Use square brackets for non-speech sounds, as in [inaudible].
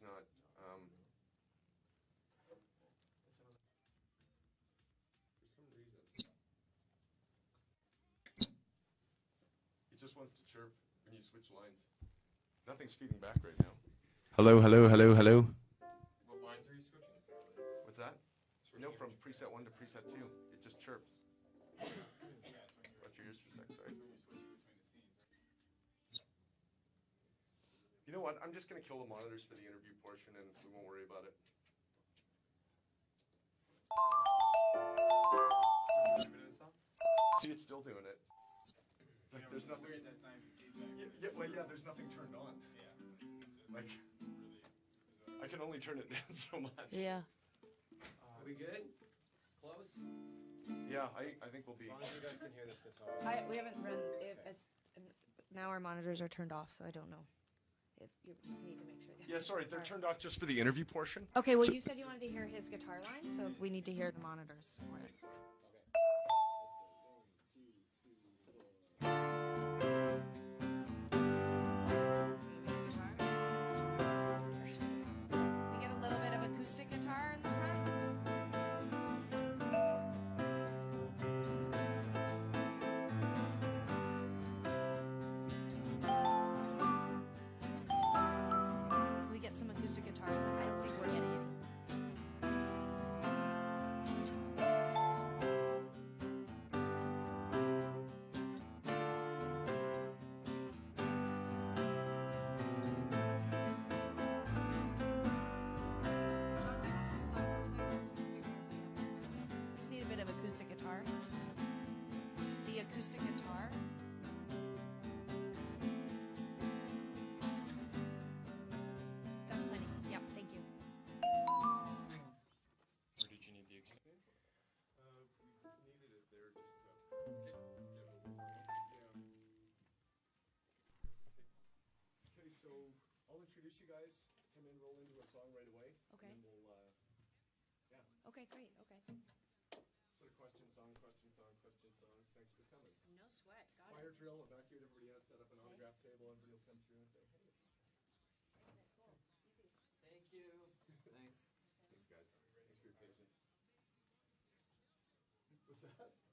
it's not. Um, for some reason. He just wants to chirp when you switch lines. Nothing's feeding back right now. Hello, hello, hello, hello. What lines are you switching? What's that? No, from preset one to preset two. It just chirps. [coughs] Watch your ears for a sec, sorry. You know what? I'm just gonna kill the monitors for the interview portion and we won't worry about it. See, it's still doing it. Like, there's nothing. Yeah, yeah, well, yeah, there's nothing turned on. Like, I can only turn it [laughs] down so much. Yeah. Are we good? Close? Yeah, I, I think we'll be. As long as you guys can hear this guitar. I, we haven't run it as now our monitors are turned off, so I don't know. If you just need to make sure. Yeah, sorry, they're turned off just for the interview portion. Okay, well, you said you wanted to hear his guitar line, so we need to hear the monitors for it. Did you need the extension? Uh, we needed it there just to get, get. Yeah. Okay, so I'll introduce you guys, come in, roll into a song right away. Okay. And then we'll, uh, Okay, great. Okay. sort of question song, question song, question song. Thanks for coming. No sweat. Got Fire drill, evacuate everybody out, set up an Okay. autograph table, everybody will come through and say, hey. Thanks.